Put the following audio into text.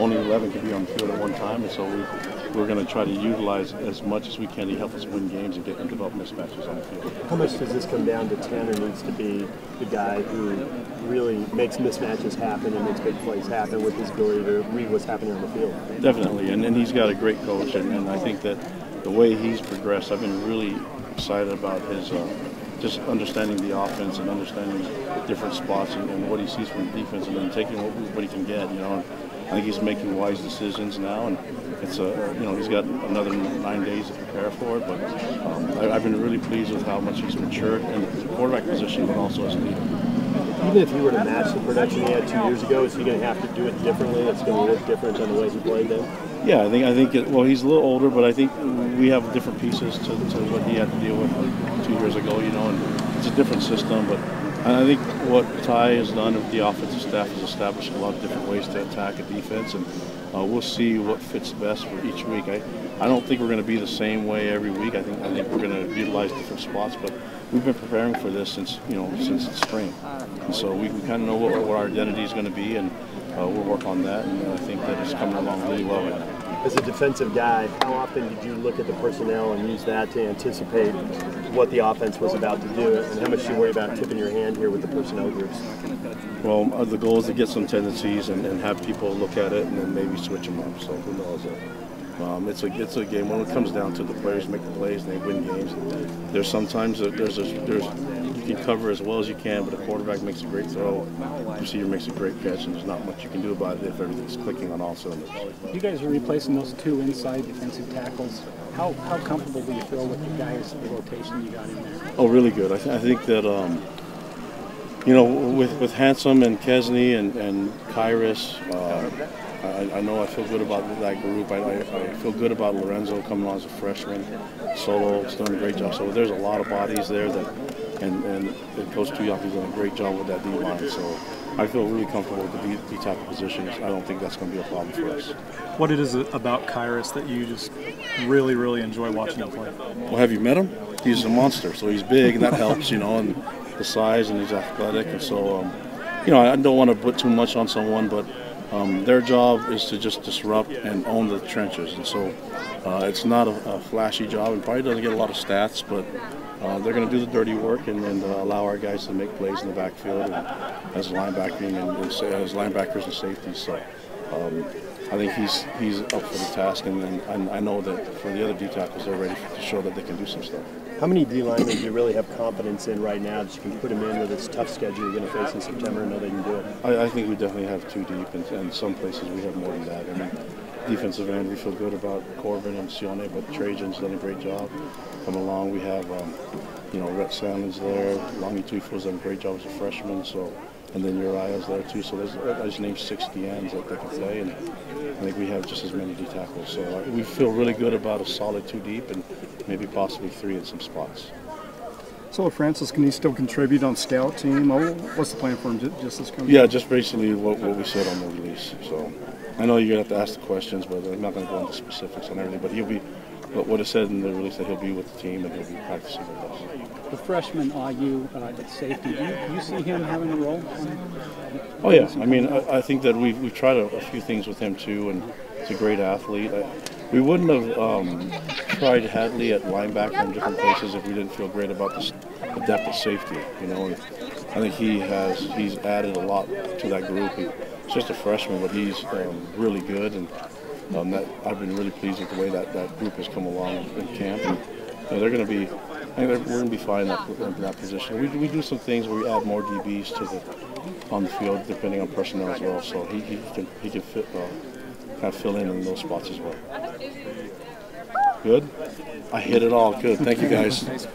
only 11 can be on the field at one time, and so we, we're going to try to utilize as much as we can to help us win games and get and develop mismatches on the field. How much does this come down to Tanner needs to be the guy who really makes mismatches happen and makes big plays happen with his ability to read what's happening on the field? Definitely, and, and he's got a great coach, and, and I think that the way he's progressed, I've been really excited about his uh, just understanding the offense and understanding different spots and, and, what he sees from the defense, and then taking what, what he can get. You know, I think he's making wise decisions now, and it's a you know he's got another nine days to prepare for it. But um, I, have been really pleased with how much he's matured in the quarterback position, but also as a leader. Even if you were to match the production he had two years ago, is he going to have to do it differently? It's going to look different than the way he played then. Yeah, I think I think it, well he's a little older, but I think we have different pieces to, to what he had to deal with two years ago. You know, and it's a different system, but I think what Ty has done with the offensive staff is established a lot of different ways to attack a defense, and uh, we'll see what fits best for each week. I, I don't think we're going to be the same way every week. I think I think we're going to utilize different spots, but we've been preparing for this since you know since the spring, and so we, we kind of know what, what our identity is going to be, and uh, we'll work on that. And I think that it's coming along really well right now as a defensive guy, how often did you look at the personnel and use that to anticipate what the offense was about to do, and how much do you worry about tipping your hand here with the personnel groups? Well, uh, the goal is to get some tendencies and, and have people look at it and then maybe switch them up. So who knows? Um, it's a it's a game when it comes down to the players make the plays and they win games. There's sometimes a, there's a, there's you can cover as well as you can, but a quarterback makes a great throw, receiver makes a great catch, and there's not much you can do about it if everything's clicking on all cylinders. You guys are replacing those two inside defensive tackles. How, how comfortable do you feel with the guys, the rotation you got in there? Oh, really good. I, th- I think that, um, you know, with, with Handsome and Kesni and, and Khyiris, uh, I, I, know I feel good about that group. I, I, I, feel good about Lorenzo coming on as a freshman. Solo is doing a great job. So there's a lot of bodies there that and, and, Coach Tuiaki's done a great job with that D line. So I feel really comfortable with the D, D type of positions. I don't think that's going to be a problem for us. What it is about Khyiris that you just really, really enjoy watching him play? Well, have you met him? He's a monster, so he's big, and that helps, you know, and the size, and he's athletic, and so, um, you know, I don't want to put too much on someone, but um, their job is to just disrupt and own the trenches, and so uh, it's not a, a, flashy job, and probably doesn't get a lot of stats, but uh, they're going to do the dirty work and, and uh, allow our guys to make plays in the backfield and, as linebacking and, and as linebackers and safeties. So um, I think he's he's up for the task, and, and I know that for the other D tackles, they're ready to show that they can do some stuff. How many D linemen do you really have confidence in right now that you can put them in with this tough schedule you're going to face in September and know they can do it? I, I think we definitely have two deep, and, and some places we have more than that. I mean, defensive end, we feel good about Corbin and Sione, but Trajan's done a great job. Come along, we have, um, you know, Rhett Salmon's there. Langi Tuifua's done a great job as a freshman, so and then Uriah's there too. So there's, I just named six DNs that they can play, and I think we have just as many D tackles. So uh, we feel really good about a solid two deep and maybe possibly three in some spots. So Francis, can he still contribute on scout team? Oh, what's the plan for him just this coming? Yeah, just basically what, what we said on the release. So I know you're gonna have to ask the questions, but I'm not gonna go into specifics on everything. But he'll be, but what it said in the release that he'll be with the team and he'll be practicing with us. The freshman Ayu uh, at safety, do you, do you, see him having a role? Oh yeah, I mean I, I think that we've we've tried a, a, few things with him too, and he's a great athlete. I, we wouldn't have um, tried Hadley at linebacker in different places if we didn't feel great about the, the depth of safety. You know, and I think he has he's added a lot to that group. He, he's just a freshman, but he's um, really good, and um, that I've been really pleased with the way that that group has come along in camp. And, you know, they're going to be. I think we're going to be fine in that, in that position. We, we do some things where we add more DBs to the on the field depending on personnel as well. So he, he can he can fit uh, kind of fill in in those spots as well. Good. I hit it all. Good. Thank you guys.